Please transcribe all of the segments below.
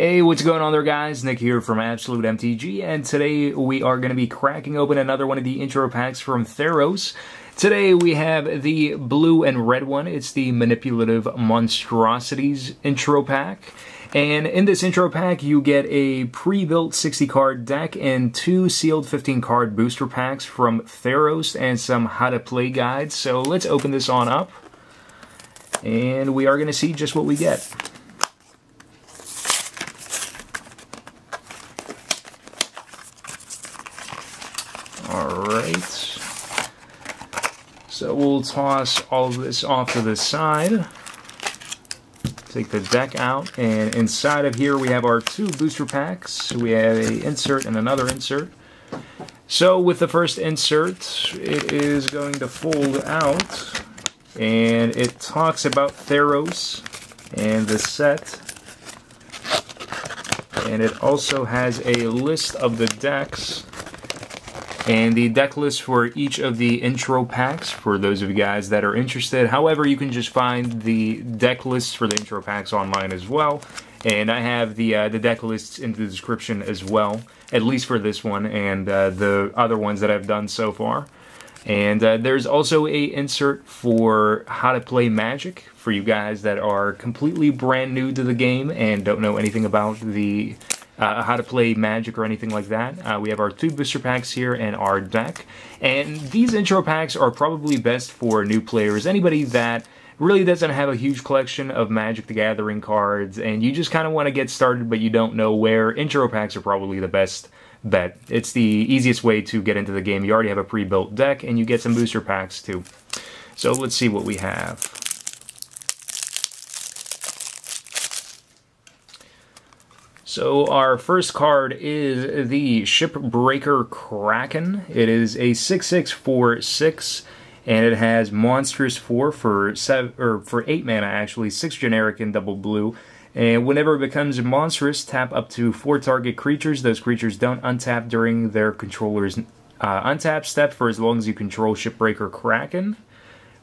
Hey, what's going on there, guys? Nick here from Absolute MTG, and today we are going to be cracking open another one of the intro packs from Theros. Today we have the blue and red one. It's the Manipulative Monstrosities intro pack. And in this intro pack, you get a pre-built 60 card deck and two sealed 15 card booster packs from Theros and some how to play guides. So let's open this on up. And we are going to see just what we get. Alright. So we'll toss all of this off to the side. Take the deck out, and inside of here we have our two booster packs. We have a insert and another insert. So with the first insert, it is going to fold out, and it talks about Theros and the set. And it also has a list of the decks and the deck list for each of the intro packs for those of you guys that are interested. However, you can just find the deck lists for the intro packs online as well. And I have the uh, the deck lists in the description as well, at least for this one and uh, the other ones that I've done so far. And uh, there's also a insert for how to play Magic for you guys that are completely brand new to the game and don't know anything about the uh, how to play Magic or anything like that. Uh, we have our two booster packs here and our deck. And these intro packs are probably best for new players, anybody that really doesn't have a huge collection of Magic the Gathering cards, and you just kind of want to get started but you don't know where, intro packs are probably the best bet. It's the easiest way to get into the game. You already have a pre-built deck, and you get some booster packs too. So let's see what we have. So our first card is the Shipbreaker Kraken. It is a 6646 and it has monstrous 4 for seven or for 8 mana actually, 6 generic and double blue. And whenever it becomes monstrous, tap up to 4 target creatures. Those creatures don't untap during their controller's uh, untap step for as long as you control Shipbreaker Kraken.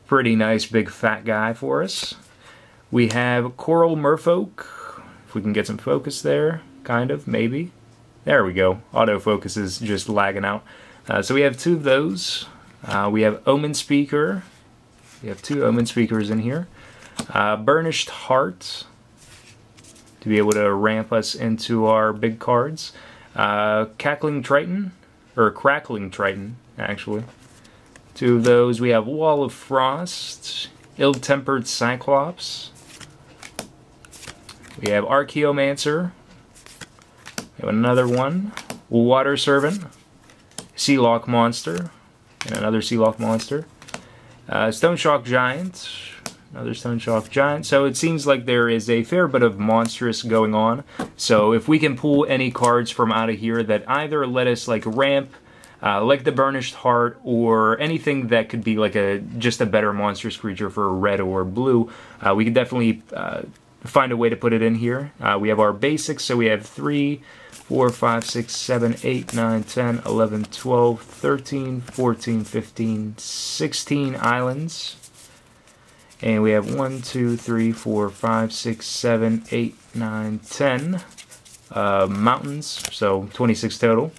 Pretty nice big fat guy for us. We have Coral Merfolk we can get some focus there, kind of, maybe. There we go. Autofocus is just lagging out. Uh, so we have two of those. Uh, we have Omenspeaker. We have two Omenspeakers in here. Uh, Burnished Hart to be able to ramp us into our big cards. Uh, Cackling Triton, or Crackling Triton, actually. Two of those. We have Wall of Frost, Ill-Tempered Cyclops, we have Archaeomancer. We have another one. Water Servant. Sealock Monster. And another Sealock Monster. Uh, Stoneshock Giant. Another Stoneshock Giant. So it seems like there is a fair bit of monstrous going on. So if we can pull any cards from out of here that either let us like ramp uh, like the Burnished Hart, or anything that could be like a just a better monstrous creature for red or blue, uh, we could definitely uh, find a way to put it in here. Uh, we have our basics, so we have 3, 4, 5, 6, 7, 8, 9, 10, 11, 12, 13, 14, 15, 16 islands. And we have 1, 2, 3, 4, 5, 6, 7, 8, 9, 10 uh, mountains, so 26 total.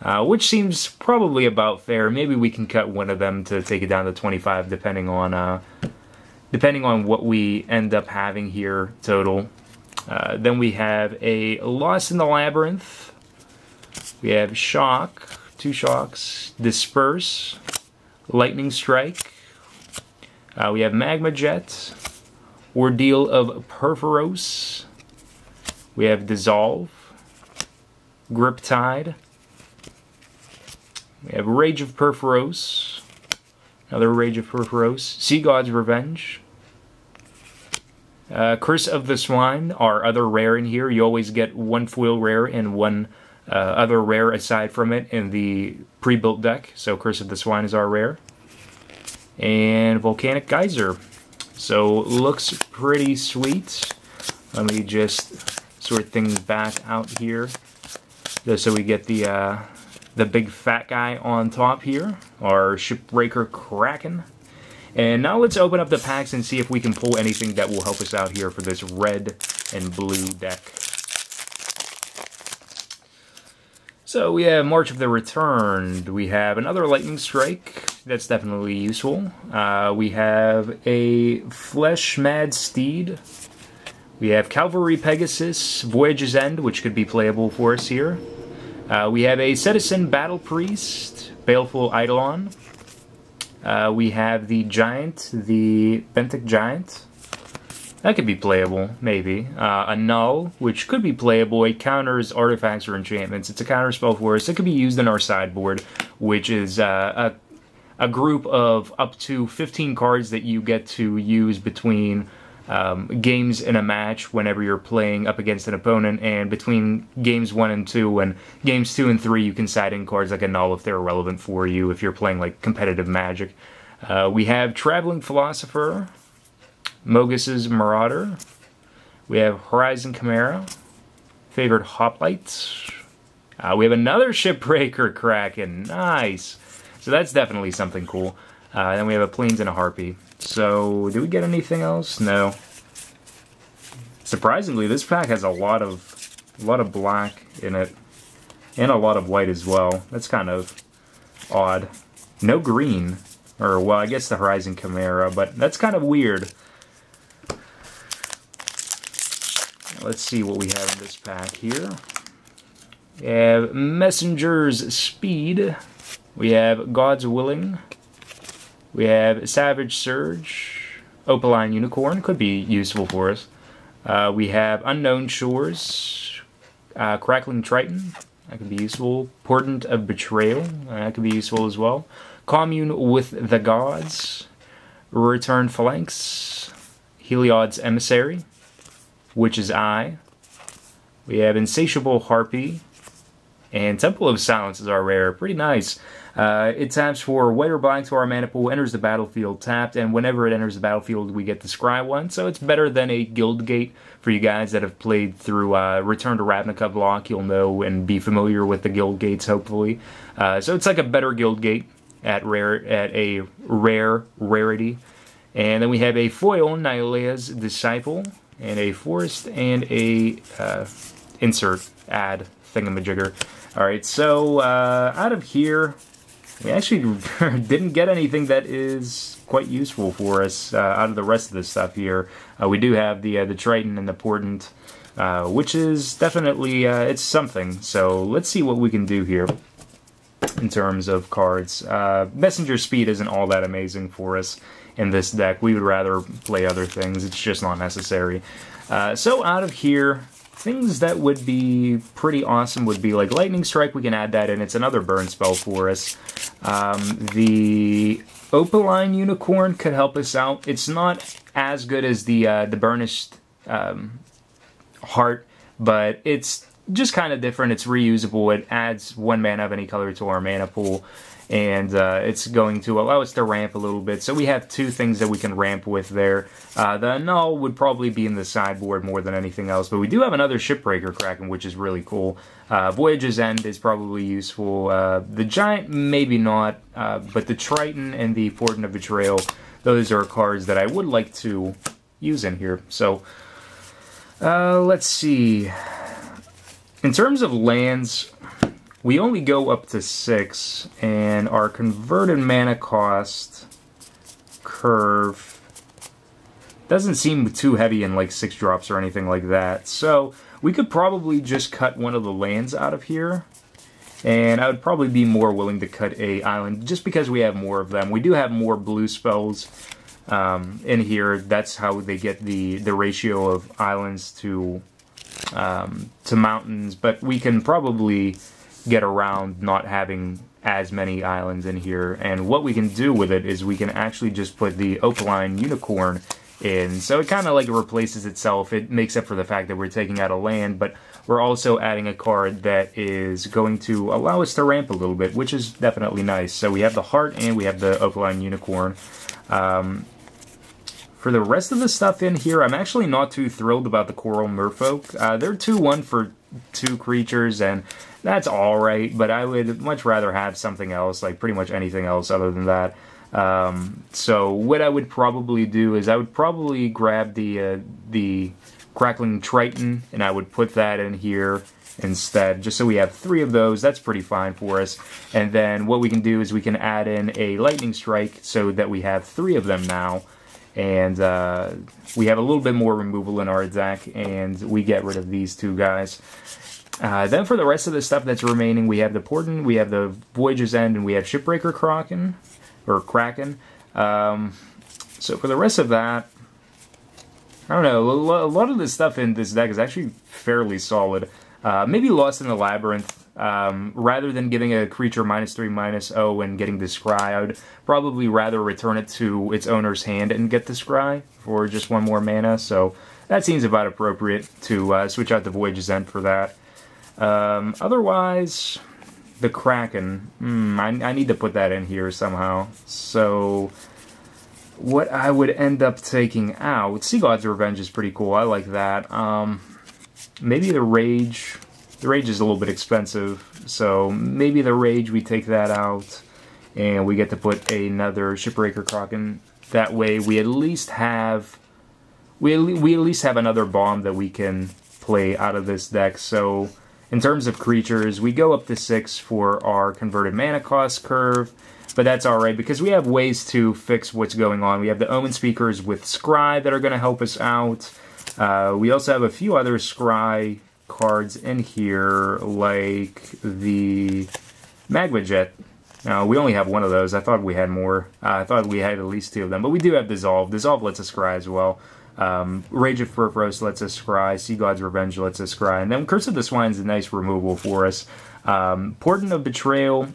Uh, which seems probably about fair. Maybe we can cut one of them to take it down to 25 depending on uh, depending on what we end up having here total. Uh, then we have a Lost in the Labyrinth. We have Shock, two Shocks, Disperse, Lightning Strike. Uh, we have Magma Jet, Ordeal of Purphoros. We have Dissolve, Griptide. We have Rage of Purphoros, Another Rage of Purphoros. Sea God's Revenge. Uh, Curse of the Swine, our other rare in here. You always get one foil rare and one uh, other rare aside from it in the pre-built deck. So Curse of the Swine is our rare. And Volcanic Geyser. So looks pretty sweet. Let me just sort things back out here. Just so we get the uh, the big fat guy on top here, our Shipbreaker Kraken. And now let's open up the packs and see if we can pull anything that will help us out here for this red and blue deck. So we have March of the Returned. We have another Lightning Strike. That's definitely useful. Uh, we have a Fleshmad Steed. We have Cavalry Pegasus, Voyage's End, which could be playable for us here. Uh, we have a Citizen Battle Priest, Baleful Eidolon. Uh, we have the Giant, the Benthic Giant. That could be playable, maybe. Uh, Annul, which could be playable. It counters artifacts or enchantments. It's a counter spell for us. It could be used in our sideboard, which is uh, a, a group of up to 15 cards that you get to use between um, games in a match whenever you're playing up against an opponent, and between games 1 and 2 and games 2 and 3, you can side in cards like a Null if they're relevant for you, if you're playing like competitive Magic. Uh, we have Traveling Philosopher, Mogis's Marauder. We have Horizon Chimera, Favored Hoplites. Uh, we have another Shipbreaker Kraken. Nice. So that's definitely something cool. Uh, then we have a Plains and a Harpy. So, do we get anything else? No. Surprisingly, this pack has a lot of a lot of black in it, and a lot of white as well. That's kind of odd. No green, or well, I guess the Horizon Chimera, but that's kind of weird. Let's see what we have in this pack here. We have Messenger's Speed. We have God's Willing. We have Savage Surge. Opaline Unicorn could be useful for us. Uh, we have Unknown Shores. Uh, Crackling Triton. That could be useful. Portent of Betrayal. Uh, that could be useful as well. Commune with the Gods. Returned Phalanx. Heliod's Emissary. Witch's Eye. We have Insatiable Harpy. And Temple of Silence is our rare. Pretty nice. Uh, it taps for or black to our mana pool, enters the battlefield tapped, and whenever it enters the battlefield, we get to scry one. So it's better than a Guildgate for you guys that have played through uh, Return to Ravnica block. You'll know and be familiar with the Guildgates, hopefully. Uh, so it's like a better Guildgate at rare at a rare rarity. And then we have a foil, Nylea's Disciple, and a forest and a uh, insert add thingamajigger. All right, so uh, out of here, we actually didn't get anything that is quite useful for us uh, out of the rest of this stuff here. Uh, we do have the uh, the Triton and the Portent, uh, which is definitely uh, it's something. So let's see what we can do here in terms of cards. Messenger Speed isn't all that amazing for us in this deck. We would rather play other things. It's just not necessary. so out of here, things that would be pretty awesome would be like Lightning Strike, we can add that in. It's another burn spell for us. Um, the Opaline Unicorn could help us out. It's not as good as the uh, the Burnished um, Hart, but it's just kind of different. It's reusable. It adds one mana of any color to our mana pool and uh, it's going to allow us to ramp a little bit. So we have two things that we can ramp with there. Uh, the null would probably be in the sideboard more than anything else, but we do have another Shipbreaker Kraken, which is really cool. Uh, Voyage's End is probably useful. Uh, the Giant, maybe not, uh, but the Triton and the Portent of Betrayal, those are cards that I would like to use in here. So uh, let's see. In terms of lands, we only go up to six, and our converted mana cost curve doesn't seem too heavy in like six drops or anything like that. So we could probably just cut one of the lands out of here. And I would probably be more willing to cut a island just because we have more of them. We do have more blue spells um, in here. That's how they get the, the ratio of islands to um, to mountains. But we can probably get around not having as many islands in here. And what we can do with it is we can actually just put the Opaline Unicorn in. So it kind of like replaces itself. It makes up for the fact that we're taking out a land, but we're also adding a card that is going to allow us to ramp a little bit, which is definitely nice. So we have the Hart and we have the Opaline Unicorn. Um, for the rest of the stuff in here, I'm actually not too thrilled about the Coral Merfolk. Uh, they're 2-1 for two creatures, and that's alright, but I would much rather have something else, like pretty much anything else other than that. Um, so what I would probably do is I would probably grab the uh, the Crackling Triton, and I would put that in here instead, just so we have three of those. That's pretty fine for us. And then what we can do is we can add in a Lightning Strike so that we have three of them now. And uh, we have a little bit more removal in our deck, and we get rid of these two guys. Uh, then for the rest of the stuff that's remaining, we have the Portent, we have the Voyage's End, and we have Shipbreaker Kraken, or Kraken. Um, so for the rest of that, I don't know, a lot of the stuff in this deck is actually fairly solid. Uh, maybe Lost in the Labyrinth. Um, rather than giving a creature minus 3, minus 0 and getting the Scry, I would probably rather return it to its owner's hand and get the Scry for just one more mana. So that seems about appropriate to uh, switch out the Voyage's End for that. Um, otherwise, the Kraken, hmm, I, I need to put that in here somehow. So what I would end up taking out, Sea God's Revenge is pretty cool. I like that. Um, maybe the Rage. The Rage is a little bit expensive, so maybe the Rage, we take that out, and we get to put another Shipbreaker Kraken. That way, we at least have... We, we at least have another bomb that we can play out of this deck, so... In terms of creatures, we go up to 6 for our converted mana cost curve, but that's alright because we have ways to fix what's going on. We have the Omenspeakers with Scry that are going to help us out. Uh, we also have a few other Scry cards in here, like the Magma Jet. Now, we only have one of those. I thought we had more. Uh, I thought we had at least two of them, but we do have Dissolve. Dissolve lets us scry as well. Um, Rage of Purphoros lets us scry. Sea God's Revenge lets us scry. And then Curse of the Swine is a nice removal for us. Um, Portent of Betrayal.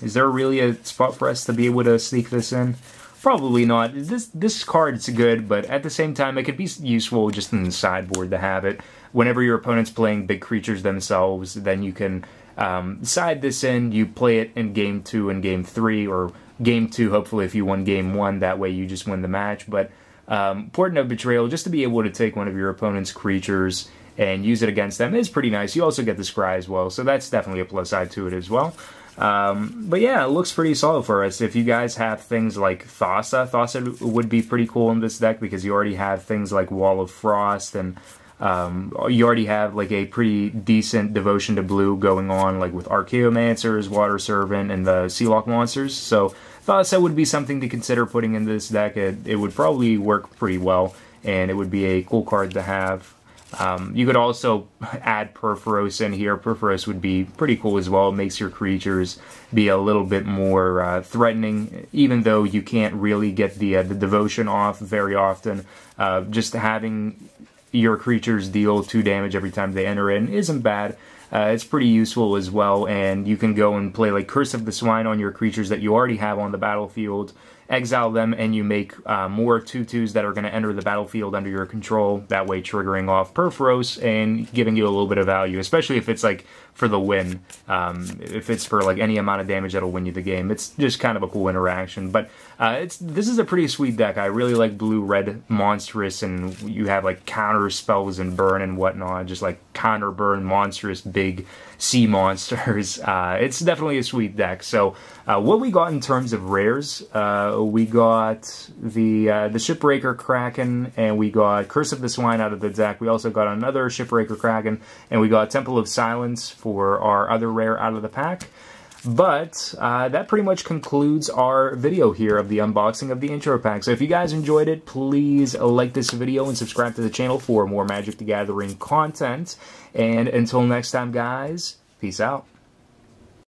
Is there really a spot for us to be able to sneak this in? Probably not. This this card's good, but at the same time, it could be useful just in the sideboard to have it. Whenever your opponent's playing big creatures themselves, then you can um, side this in. You play it in game two and game three, or game two. Hopefully, if you won game one, that way you just win the match. But um, Portent of Betrayal, just to be able to take one of your opponent's creatures and use it against them is pretty nice. You also get the Scry as well, so that's definitely a plus side to it as well. Um, but yeah, it looks pretty solid for us. If you guys have things like Thassa, Thassa would be pretty cool in this deck because you already have things like Wall of Frost and um, you already have like a pretty decent devotion to blue going on, like with Archaeomancers, Water Servant, and the Sealock monsters. So Thassa would be something to consider putting in this deck. It, it would probably work pretty well, and it would be a cool card to have. Um, you could also add Purphoros in here. Purphoros would be pretty cool as well. It makes your creatures be a little bit more uh, threatening, even though you can't really get the, uh, the devotion off very often. Uh, just having your creatures deal 2 damage every time they enter in isn't bad. Uh, it's pretty useful as well, and you can go and play like Curse of the Swine on your creatures that you already have on the battlefield, exile them, and you make uh, more 2-2s that are going to enter the battlefield under your control, that way triggering off Purphoros and giving you a little bit of value, especially if it's like for the win. Um, if it's for like any amount of damage that'll win you the game. It's just kind of a cool interaction. But uh, it's this is a pretty sweet deck. I really like blue-red monstrous, and you have like counter spells and burn and whatnot, just like counter burn monstrous big sea monsters. Uh, it's definitely a sweet deck. So uh, what we got in terms of rares, uh, we got the uh, the Shipbreaker Kraken, and we got Curse of the Swine out of the deck. We also got another Shipbreaker Kraken, and we got Temple of Silence for our other rare out of the pack. But uh, that pretty much concludes our video here of the unboxing of the intro pack. So if you guys enjoyed it, please like this video and subscribe to the channel for more Magic the Gathering content. And until next time, guys, peace out.